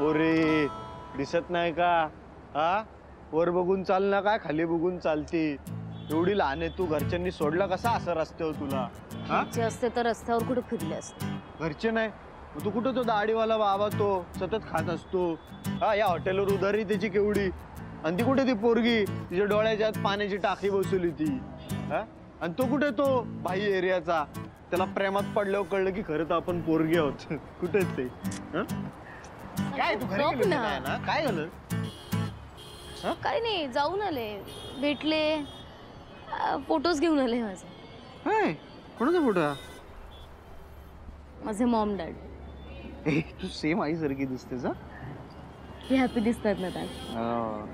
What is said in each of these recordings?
पोरी दिसत नाही का? हा? वर बघून चाल ना काय खाली बघून चालती. एवढी लहान आहे तू घरच्यांनी सोडला कसा असं रस्त्यावर तुला? हा? घरचे असते तर रस्त्यावर कुठे फिरले असते? घरचे नाही. मग तू कुठं तो दाढीवाला बाबा तो सतत खात असतो? हा या हॉटेलवर उधारी त्याची केवढी? आणि ती कुठे ती पोरगी? तिच्या डोळ्याच्या आत पाण्याची टाकी बसवली ती. हा? आणि तो कुठे तो? भाई एरियाचा. त्याला प्रेमात पडल्यावर कळलं की खरं तर आपण पोरगी आहोत. कुठे ते? हा? काय तू घरी ना. ना? काय झालं? काही नाही जाऊन आले. भेटले. फोटोज घेऊन आले माझे. कोणाचा फोटो हा? माझे मॉम डॅड ए तू सेम आई सारखी दिसतेस हा? हे हॅपी दिसतात ना त्यात हा.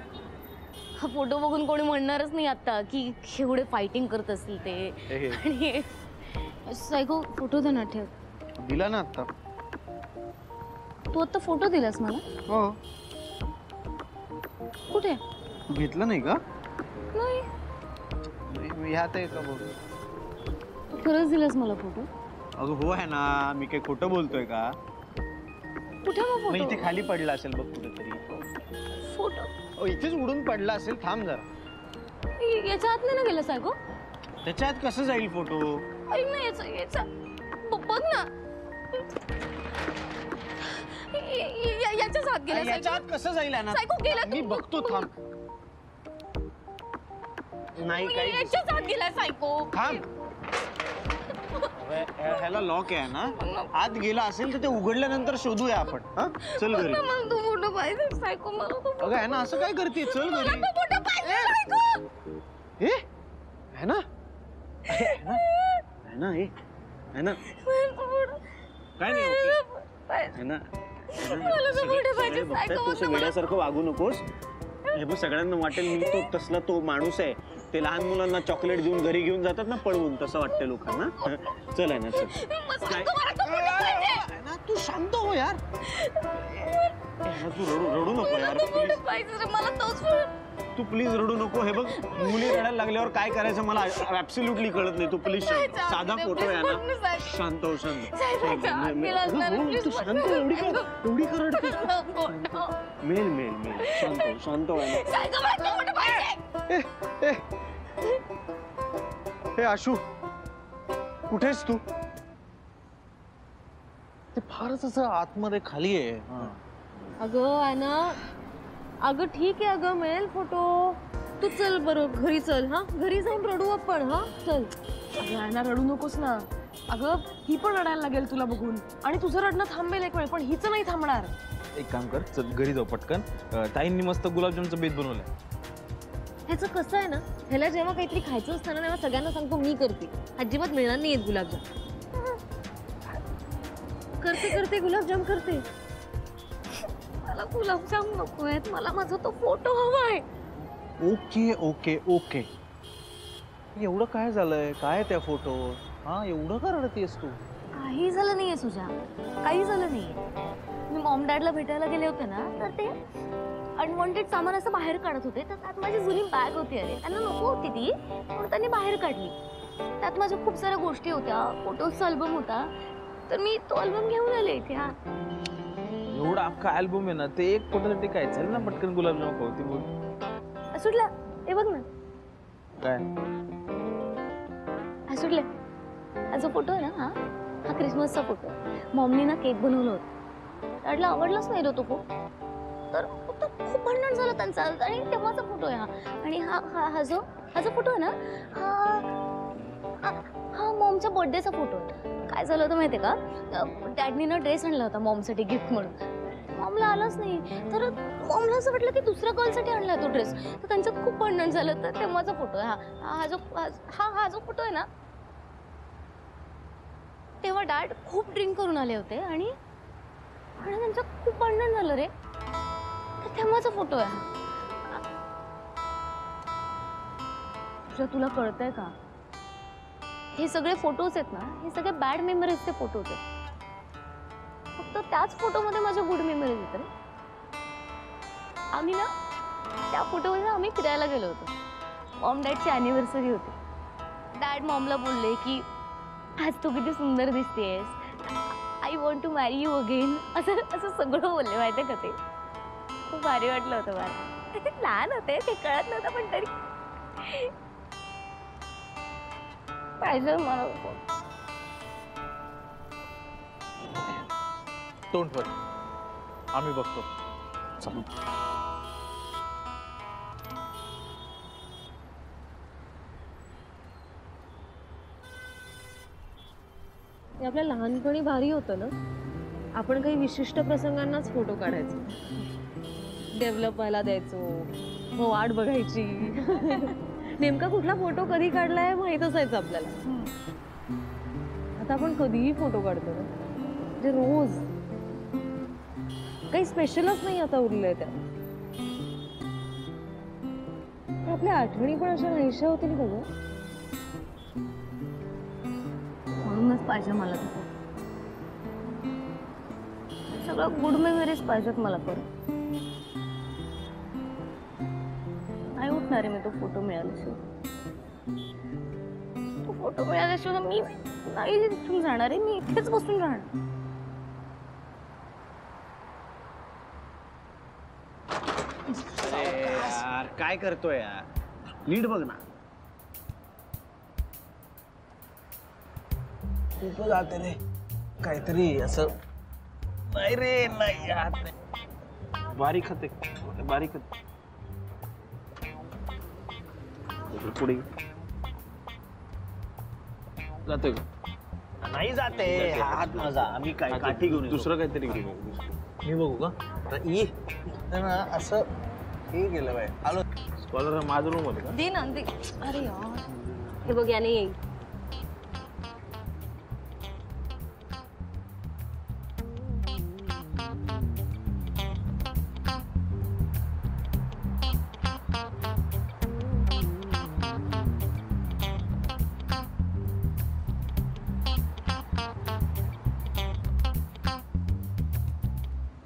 हा फोटो बघून कोणी म्हणणारच नाही आता की एवढे फायटिंग करत असतील ते. ए, आणि सायको फोटो दे ना ठेव. दिला ना आता. तू आता फोटो दिलास मला? हो. कुठे? घेतला नाही का? नाही. मी ह्यात आहे का बघ? तू खरंच दिलास मला फोटो? अगं हो आहे ना मी काही खोटं बोलतोय का? कुठे मग मग इथे फोटो खाली पडला असेल बघ कुठेतरी. फोटो? अहो, इथेच उडून पडला असेल थांब जरा. य- याच्या आत नाही ना गेला सायको त्याच्यात कसं जाईल फोटो? ऐक ना याचा याचा ब- बघ ना. आत गेला याच्यात सायको कसं जाईल ना सायको गेला मी. बघतो थांब. नाही काही दिसत. याच्याच आत गेला सायको थांब. ह्या- ह्या- ह्याला लॉक आहे ना? आत गेला असेल तर ते उघडल्यानंतर शोधूया आपण. हा? चल घरी. ना मला तो फोटो पाहिजे सायको मला तो अगं आहे ना असं काय करते? चल मला घरी. पाहिजे सायको हे है. ना आहे ना आहे ना हे आहे ना मला काय नाही. पाहिजे. है ना वेड्यासारखं वागू नकोस. हे बघ सगळ्यांना वाटेल मी तो तसला तो माणूस आहे. ते लहान मुलांना चॉकलेट देऊन घरी घेऊन जातात ना पळवून तसं वाटतं लोकांना. चल आहे ना चल काय? तो शांत हो यार. तू रडू रडू नको यार मला तोच तू प्लीज रडू नको हे बघ मुली रडायला लागल्यावर काय करायचं मला ऍब्सोल्युटली कळत नाही तू प्लीज शांत साधा फोटो आहे ना, ना. शांत हो शांत हो, हो, तू. शांत हो, एवढी का एवढी का रडतेस? फोटो मेल मेल मेल शांत हो शांत हो ना. हे आशू कुठेस तू ते फारच असं आतमध्ये खाली आहे हा. अगं आना अगं ठीक आहे अगं मिळेल फोटो. तू चल बरं घरी चल हा? घरी जाऊन रडू आपण हा? चल. अगं आयना रडू नकोस ना. अगं ही पण रडायला लागेल तुला बघून. आणि तुझं रडणं थांबेल एक वेळ पण हिचं नाही थांबणार. एक काम कर चल घरी जाऊ पटकन. अं, ताईंनी मस्त गुलाबजामचं बेत बनवलंय. ह्याचं कसं आहे ना ह्याला जेव्हा काहीतरी खायचं असतं ना तेव्हा सगळ्यांना सांगतो मी करते. अजिबात मिळणार नाही गुलाबजाम. करते करते गुलाबजाम करते. गुलाबजाम नको आहेत. मला माझा तो फोटो हवाय ओके ओके ओके. एवढं काय झालंय? काय त्या फोटो हा एवढं का रडतेस तू? काही झालं नाहीये सुजा. काही झालं नाहीये. मी मॉम डॅडला भेटायला गेले होते ना तर ते अनवॉन्टेड सामान असं बाहेर काढत होते. तर त्यात माझी जुनी बॅग होती अरे. त्यांना नको होती ती म्हणून त्यांनी बाहेर काढली. त्यात माझ्या खूप साऱ्या गोष्टी होत्या. फोटोजचा अल्बम होता. तर मी तो अल्बम घेऊन आले इथे हा. एवढा अख्खा अल्बम आहे ना ते एक काय चल ना पटकन गुलाबजाम खाऊ ती बोल. सुटला हे बघ ना. काय? हा सुटले हा जो फोटो आहे ना हा हा क्रिसमसचा फोटो मॉमनी ना केक बनवलं होतं. डॅडला आवडलाच नाही रे तो फोटो तर खूप भांडण झालं त्यांचा आणि तेव्हाचा फोटो आहे हा. आणि हा हा हा जो हा जो फोटो आहे ना हा हा- हा मॉमच्या बर्थडेचा फोटो आहे. काय झालं होतं माहिती आहे का डॅडनी ना ड्रेस आणला होता मॉमसाठी गिफ्ट म्हणून. मॉमला आलाच नाही. तर मॉमला असं वाटलं की दुसऱ्या कॉलसाठी आणला तो ड्रेस तर त्यांच्यात खूप भांडण झालं. तर तेव्हाचा फोटो आहे. हा हा जो हा हा- जो फोटो आहे ना तेव्हा डॅड खूप ड्रिंक करून आले होते आणि आणि त्यांचं खूप भांडण झालं रे. तर तेव्हाचा फोटो आहे. हा. तुझ्या तुला कळतंय का? हे सगळे फोटोज आहेत ना हे सगळे बॅड मेमरीजचे फोटोज आहेत. फक्त त्याच फोटोमध्ये माझ्या गुड मेमरीज येत रे आम्ही ना त्या फोटोमध्ये आम्ही फिरायला गेलो होतो. मॉम डॅडची अॅनिव्हर्सरी होती. डॅड मॉमला बोलले की आज तू किती सुंदर दिसतेस. I want to marry you again असं असं सगळं बोलले माहिती का ते? खूप भारी वाटलं होतं मला. लहान होते ते कळत नव्हतं पण तरी. पाहिजे मला तोंड वर आम्ही बघतो. चला. ते आपल्या लहानपणी भारी होतं ना? आपण काही विशिष्ट प्रसंगांनाच फोटो काढायचो. डेव्हलप व्हायला द्यायचो. मग वाट बघायची. नेमका कुठला फोटो कधी काढलाय माहीत असायचं आपल्याला. आता आपण कधीही फोटो काढतो ना? म्हणजे रोज. काही स्पेशलच नाही आता उरलंय त्या. आपल्या आठवणी पण अशा नाहीशा होतील का म्हणूनच पाहिजे मला तसं. सगळं गुड मेमरीज पाहिजेत मला परत नाही उठणार आहे मी तो फोटो मिळाल्याशिवाय. तो फोटो मिळाल्याशिवाय मी नाही तिथून जाणार आहे मी इथेच बसून राहणार. अरे यार काय करतोय यार? नीट बघ ना. रे? काहीतरी असं नाही रे नाही हात बारीक खाते. बारीक खाते. पुढे जातोय का? नाही जाते. हात माझा. आम्ही काय काठी घेऊन. दुसरं काहीतरी घेऊन. मी बघू का? आता ये. तर ना असं हे गेलं बाय आलो. स्कॉलर माझं रूम होतं का? दे ना दे. अरे यार. हे बघ याने येईल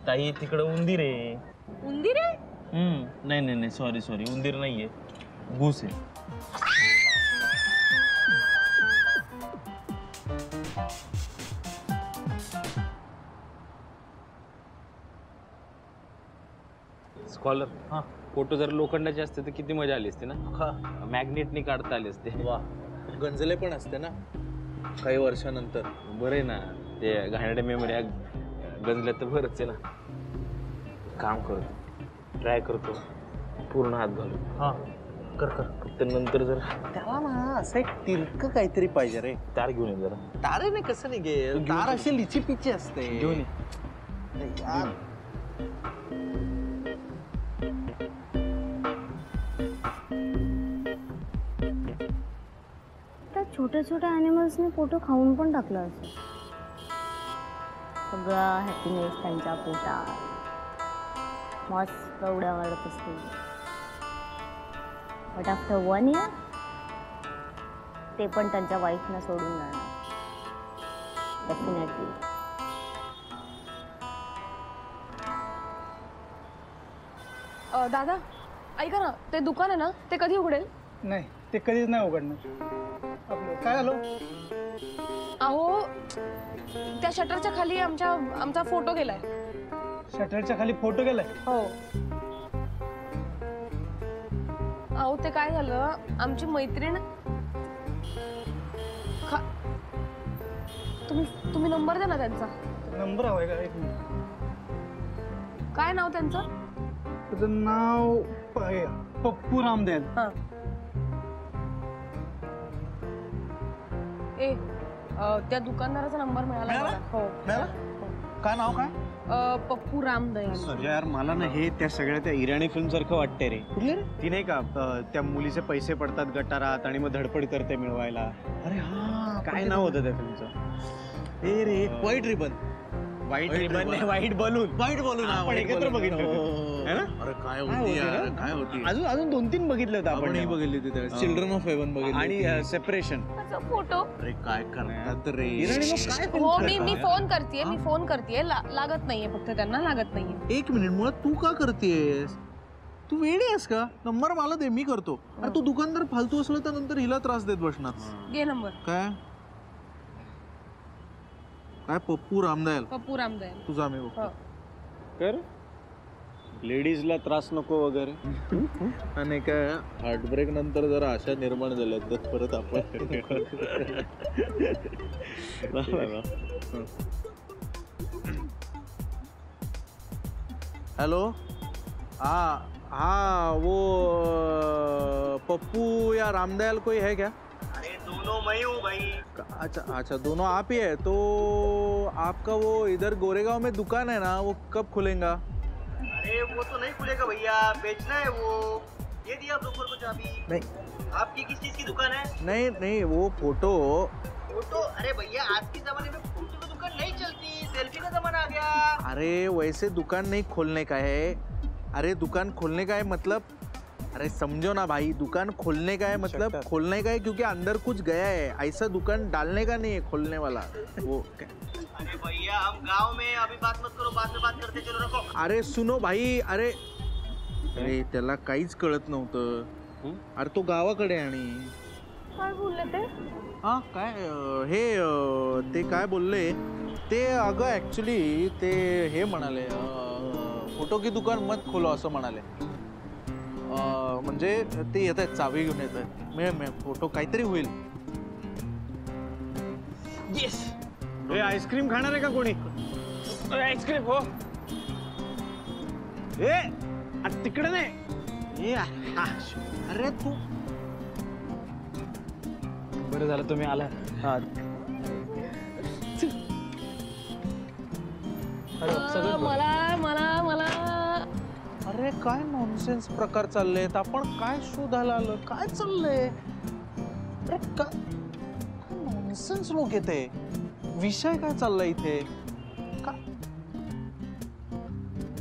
ताई तिकडं उंदीर आहे. उंदीर आहे? हम्म नाही नाही नाही सॉरी सॉरी उंदीर नाहीये. घुस आहे. स्कॉलर हा. फोटो जर लोखंडाचे असते तर किती मजा आली असते ना? हा. मॅग्नेटनी काढता आली असते. वा. गंजले पण असते ना? काही वर्षानंतर. बरं आहे ना. ते घाणेरड्या मेमरी गंजल्या तर बरंच आहे ना. काम करतो ट्राय करतो. पूर्ण हात घालू हा कर कर. फक्त नंतर जर. त्याला ना असं एक तिरक काहीतरी पाहिजे रे. तार घेऊन ये जरा. तारे नाही कसं नाही गे? तार अशी लिची पिची असते. घेऊन ये. यार, त्या छोट्या छोट्या ॲनिमल्सने फोटो खाऊन पण टाकला असं सगळा हॅपीनेस त्यांच्या पोटात. मस्त उड्या मारत असतील बट आफ्टर वन इयर ते पण त्यांच्या वाईफना सोडून जाणार. डेफिनेटली अ, दादा ऐका ना ते दुकान आहे ना ते कधी उघडेल? नाही ते कधीच नाही उघडणार. आपलं काय झालं? अहो त्या शटरच्या खाली आमच्या आमचा फोटो गेलाय. शटरच्या खाली फोटो गेलाय. हो. अहो ते काय झालं? आमची मैत्रीण खा- तुम्ही तुम्ही नंबर द्या ना त्यांचा. नंबर हवाय का? एक मिनिट. काय नाव त्यांचं? त्याचं नाव प- हे, पप्पू रामदेव. हा. ए अ, त्या दुकानदाराचा नंबर मिळाला मिळाला? मला. हो. मिळाला? काय नाव काय? अ, पप्पू रामदयाल. अरे यार मला ना हे त्या सगळ्या त्या इराणी फिल्म सारखं वाटतंय रे. कुठले रे? ती नाही का अं, त्या मुलीचे पैसे पडतात गटारात आणि मग धडपड करते मिळवायला. अरे हा काय नाव होतं त्या फिल्मचं? ए रे white ribbon white ribbon ribbon. White balloon white बोलू ना आपण एकत्र balloon. बघितलं. हो, होतं. हो, हो. है ना? अरे काय होती यार ना? काय होती? अजून अजून दोन तीन बघितले होते आपण ही आपण बघितली होती हो. चिल्ड्रन ऑफ हेवन बघितली आणि होती. Separation photo. अरे काय करतात रे? इराणी लोक काय film हो मी करतात? मी फोन करतेय मी फोन करतेय. ला- लागत नाहीये फक्त त्यांना लागत नाहीये. एक मिनिट मुळात तू का करतेस तू वेडी आहेस का? नंबर मला दे मी करतो. अरे तू दुकानदार फालतू असलं तर नंतर हिला त्रास देत बसणार. घे नंबर. काय? काय पप्पू रामदयाल. पप्पू रामदयाल. तुझा आम्ही बघतो. कर. लेडीजला त्रास नको वगैरे. आणि काय हार्टब्रेक नंतर जरा आशा निर्माण झाल्या तर परत आपण. हेलो? हाँ हाँ वो पप्पू या रामदयाल कोई है क्या? अरे दोनों मैं हूँ भाई. अच्छा अच्छा दोनों आप ही है तो आपका वो इधर गोरेगांव में दुकान है ना वो कब खुलेगा? अरे वो तो नहीं खुलेगा भैया बेचना है वो। ये दिया आप दोपहर को चाबी नहीं। आपकी किस चीज़ की दुकान है? नहीं नहीं वो फ़ोटो। फ़ोटो? अरे भैया आज के जमाने में फ़ोटो की दुकान नहीं चलती सेल्फी का जमाना आ गया। अरे वैसे दुकान नहीं खोलने का है। अरे दुकान खोलने का है मतलब अरे समझो ना भाई दुकान खोलने का है मतलब खोलने का है क्योंकि अंदर कुछ गया है ऐसा दुकान डालने का नहीं है खोलने वाला। वो अरे भैया हम गांव में अभी बात मत करो बाद में बात करते चलो रखो। अरे सुनो भाई अरे अरे त्याला काहीच कळत नव्हतं. अरे तो गावाकडे आहे आणि. काय बोलले ते? हा काय अं, हे अं, ते काय बोलले? ते अगं ऍक्च्युली ते हे म्हणाले अं, फोटो की दुकान मत खोलो असं म्हणाले. अं, म्हणजे ते येत आहेत चावी घेऊन येत आहेत. मिळ मिळ फोटो काहीतरी होईल. येस हे आईस्क्रीम खाणार आहे का कोणी? आईस्क्रीम हो. ए अरे तिकडे नाही. ए, हा, अरे तू. बरं झालं तुम्ही आला. हा, मला मला मला. अरे काय नॉनसेन्स प्रकार चाललेत? आपण काय शोधायला आलो? काय चाललंय? अरे काय नॉनसेन्स लोक येते? विषय काय चाललाय इथे का?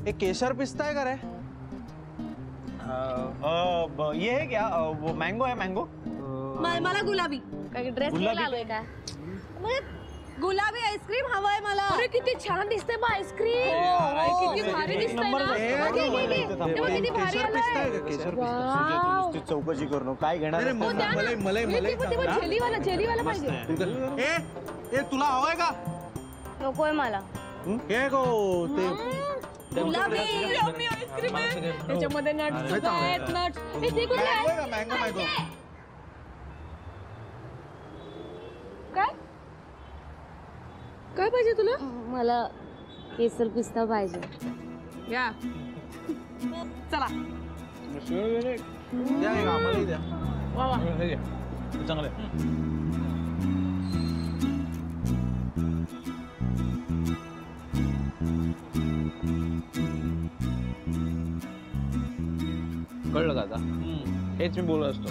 हे केशर पिस्ता आहे का रे अ, ये है क्या? अ, वो मैंगो है मैंगो मा- मला गुलाबी। काय ड्रेस गुलाबी आलोय का गुलाबी आईस्क्रीम हवंय मला। अरे किती छान दिसते बा आईस्क्रीम किती भारी दिसतंय ना। हे किती भारी केशर पिस्ता आहे आलंय का केशर पिस्ता? वाव. नुसती चौकशी करू काय घेणार अरे आहेस? मग- द्या ना. मलई मलई हे मलई ते- ते- ते जेलीवाला जेलीवाला पाहिजे. ए ए तुला हवंय का? नकोय मला. हे? गो ते गुलाबी यम्मी आईस्क्रीम आहे. त्याच्यामध्ये नट्स आहेत नट्स हे ते कुठले आहे मँगो मँगो मँगो काय? काय पाहिजे तुला? मला केसर पिस्ता पाहिजे. या. चला. द्या द्या. वा वा. चांगलं हेच मी बोलत असतो.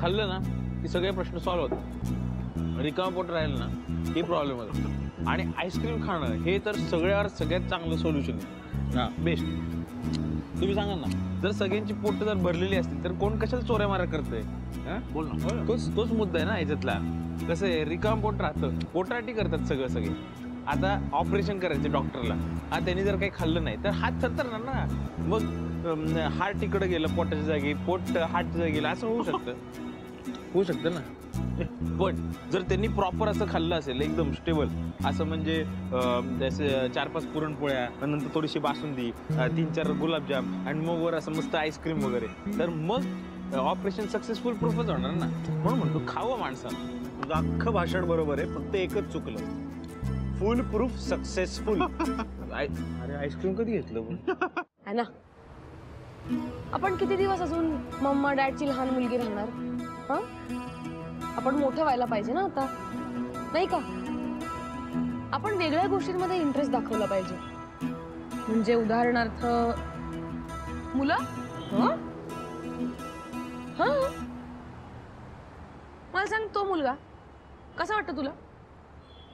खाल्लं ना की सगळे प्रश्न सॉल्व्ह होतात. रिकामा पोट राहील ना ही प्रॉब्लेम होतो. आणि आईस्क्रीम खाणं हे तर सगळ्यावर सगळ्यात चांगलं सोल्युशन आहे. हां. बेस्ट तुम्ही सांगा ना जर सगळ्यांची पोट जर भरलेली असतील तर कोण कशाला चोऱ्या मारा करतंय? हां? बोल ना. तोच तोच मुद्दा आहे ना याच्यातला. कसं आहे रिकाम पोट राहतं. पोटाटी करतात सगळं सगळे. आता ऑपरेशन करायचं डॉक्टरला हा त्यांनी जर काही खाल्लं नाही तर हात थरथरणार ना. मग हार्ट तिकडं गेलं पोटाच्या जागी पोट हार्टच्या जागी गेलं असं होऊ शकतं. होऊ शकतं ना. पण जर त्यांनी प्रॉपर असं खाल्लं असेल एकदम स्टेबल असं म्हणजे जसे चार पाच पुरणपोळ्या नंतर थोडीशी बासुंदी तीन चार गुलाबजाम आणि मग वर असं मस्त आईस्क्रीम वगैरे तर मग ऑपरेशन सक्सेसफुल प्रूफच होणार ना. म्हणून म्हणतो खावं माणसानं. तुझं अख्खं भाषण बरोबर आहे फक्त एकच चुकलं. फुल प्रूफ सक्सेसफुल अरे आईस्क्रीम कधी घेतलं पण? है ना? आपण किती दिवस अजून मम्मा डॅडची लहान मुलगी राहणार? हा? आपण मोठं व्हायला पाहिजे ना आता? नाही का? आपण वेगळ्या गोष्टींमध्ये इंटरेस्ट दाखवला पाहिजे. म्हणजे उदाहरणार्थ मुलं? हा? मला सांग तो मुलगा कसा वाटतो तुला?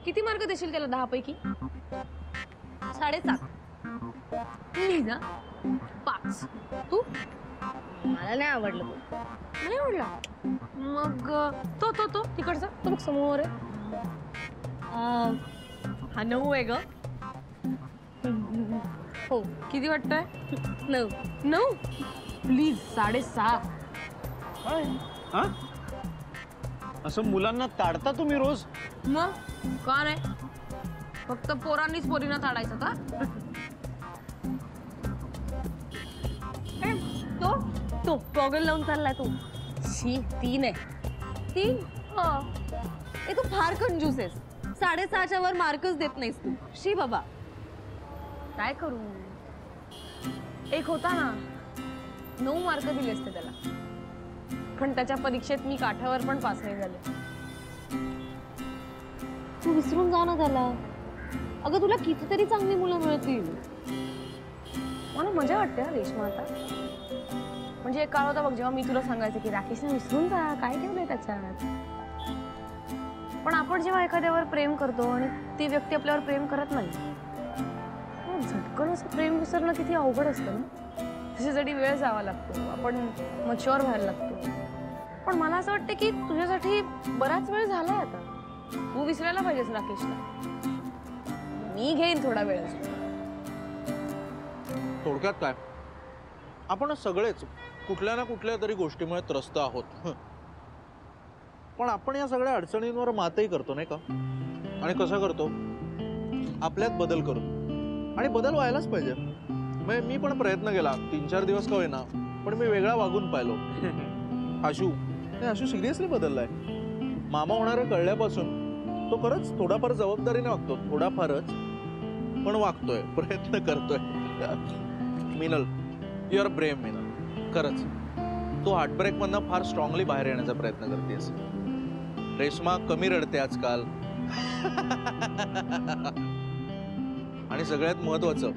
किती मार्क देशील त्याला दहा पैकी साडेसात. हा पाच. तू? मला नाही आवडलं. नाही आवडला? मग तो तो तो तिकडचा. तो बघ समोर आहे. अं, हा नऊ आहे ग. हो. किती वाटतंय? नऊ. नऊ? प्लीज साडेसहा. हा? असं मुलांना ताडता तुम्ही रोज? मग? का नाही. फक्त पोरांनीच पोरीनं काढायचं का? गॉगल लावून चाललाय तू. शी तीन आहे. तीन? हे. तू फार कंजूस आहेस. साडेसहाच्या वर मार्कच देत नाहीस तू. शी बाबा. काय करू? एक होता ना. नऊ मार्क दिले असते त्याला. पण त्याच्या परीक्षेत मी काठावर पण पास नाही झाले. तू विसरून जा ना त्याला. अगं तुला कितीतरी चांगली मुलं मिळतील. मला मजा वाटते रेशमा आता. म्हणजे एक काळ होता बघ जेव्हा मी तुला सांगायचं की राकेशने विसरून जा काय ठेवलंय त्याच्यात? पण आपण जेव्हा एखाद्यावर प्रेम करतो आणि ती व्यक्ती आपल्यावर प्रेम करत नाही झटकन असं प्रेम विसरणं किती अवघड असतं ना? त्याच्यासाठी वेळ जावा लागतो आपण मच्युअर व्हायला लागतो. पण मला असं वाटतं की तुझ्यासाठी बराच वेळ झालाय आता. तू विसरायला पाहिजेस राकेशला. मी घेईन थोडा वेळ थोडक्यात काय? आपण सगळेच कुठल्या ना कुठल्या तरी गोष्टीमुळे त्रस्त आहोत. पण आपण या सगळ्या अडचणींवर मातही करतो नाही का? आणि कसं करतो? आपल्यात बदल करू आणि बदल व्हायलाच पाहिजे. म्हणजे मी पण प्रयत्न केला. तीन चार दिवस का होईना पण मी वेगळा वागून पाहिलो. आशू. हे आशू सिरियसली बदललाय. मामा होणारे कळल्यापासून तो खरंच थोडाफार जबाबदारीने वागतो. थोडाफारच. पण वागतोय. प्रयत्न करतोय. Minal. You are brave Minal खरंच. तू हार्टब्रेक मधनं फार स्ट्रॉंगली बाहेर येण्याचा प्रयत्न करतेस. रेश्मा कमी रडते आजकाल. आणि सगळ्यात महत्वाचं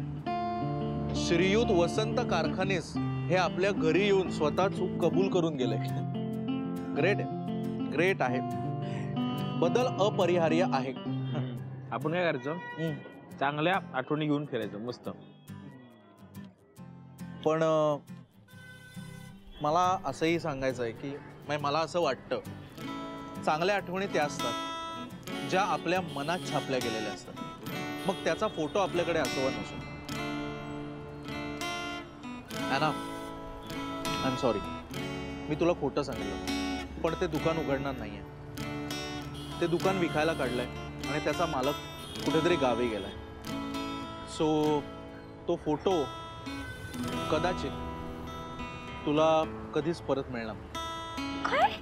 श्रीयुत वसंत कारखानेस हे आपल्या घरी येऊन स्वतः चूक कबूल करून गेले. ग्रेट आहे. ग्रेट आहे. बदल अपरिहार्य आहे. आपण काय करायचं. चांगल्या आठवणी घेऊन फिरायचं. मस्त. पण मला असंही सांगायचं आहे की म्हणजे मला असं वाटतं चांगल्या आठवणी त्या असतात ज्या आपल्या मनात छापल्या गेलेल्या असतात. मग त्याचा फोटो आपल्याकडे असो नसो. ना आय एम सॉरी मी तुला खोटं सांगितलं पण ते दुकान उघडणार नाहीये. ते दुकान विकायला काढलंय आणि त्याचा मालक कुठेतरी गावी गेलाय. सो तो फोटो कदाचित तुला कधीच परत मिळणार. काय?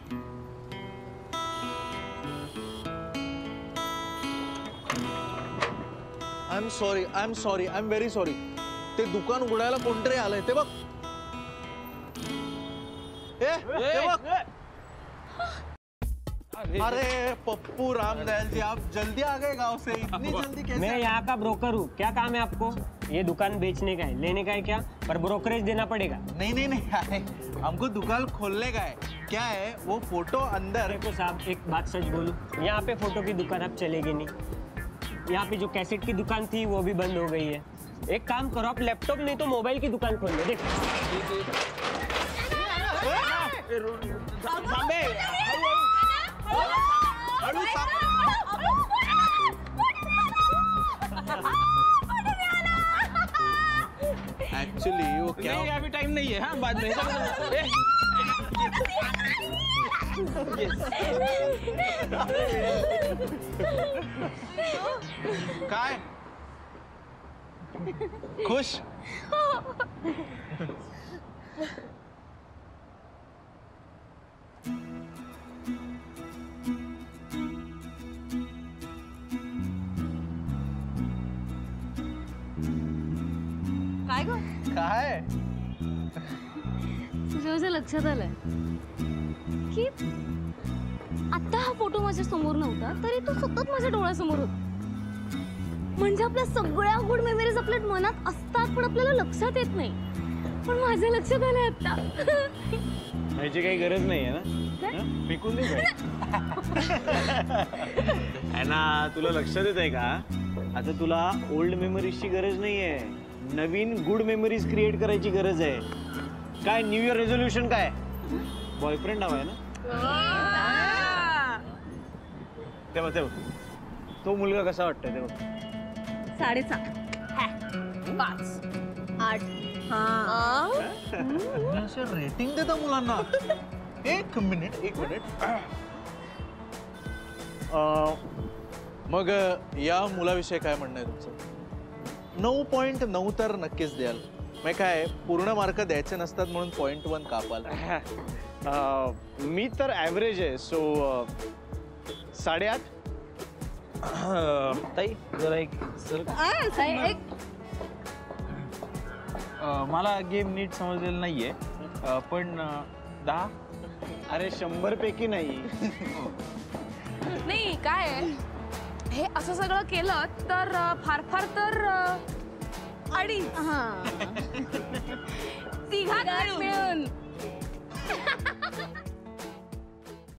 I am sorry I am sorry I am very sorry ते दुकान उघडायला कोणतरी आलंय ते बघ. ए, ते बघ अरे पप्पू रामदयाल जी आप जल्दी आ गए गाँव से इतनी जल्दी कैसे मैं यहाँ का ब्रोकर हूँ क्या काम है आपको ये दुकान बेचने का है लेने का है क्या पर ब्रोकरेज देना पड़ेगा नहीं नहीं नहीं अरे हमको दुकान खोलने का है क्या है वो फ़ोटो अंदर देखो साहब एक बात सच बोलूँ यहाँ पे फ़ोटो की दुकान अब चलेगी नहीं यहाँ पे जो कैसेट की दुकान थी वो भी बंद हो गई है एक काम करो आप लैपटॉप नहीं तो मोबाइल की दुकान खोल लो देखो एक्चुअली वो क्या नहीं अभी टाइम नहीं है हाँ बाद में। काय? खुश? लक्षात आलंय की आता हा फोटो माझ्यासमोर नव्हता तरी तो सतत माझ्या डोळ्यासमोर होता. म्हणजे आपल्या सगळ्या गुड मेमरीज आपल्या मनात असतात पण आपल्याला लक्षात येत नाही. पण माझ्या लक्षात आलंय आता. ह्याची काही गरज नाही आहे? ना? फेकून दे ना तुला लक्षात येत आहे का? आता तुला ओल्ड मेमरीजची गरज नाही आहे नवीन गुड मेमरीज क्रिएट करायची गरज आहे. काय न्यू इयर रेझोल्युशन काय? बॉयफ्रेंड हवाय ना? तेव्हा तेव्हा. तो मुलगा कसा वाटतोय तेव्हा? साडेसात. पाच. आठ. हा. रेटिंग देता मुलांना. एक मिनिट एक मिनिट मग या मुलाविषयी काय म्हणणं आहे तुमचं? नऊ पॉईंट नऊ तर नक्कीच द्याल. मग काय पूर्ण मार्क द्यायचे नसतात म्हणून पॉईंट वन कापाल. मी तर ॲव्हरेज आहे सो साडेआठ. ताई जरा एक सर मला गेम नीट समजलेला नाहीये अं, पण दहा. अरे शंभर पैकी नाही. नाही काय आहे, हे असं सगळं केलं तर फार फार तर अडीच हा. तिघात मिळून.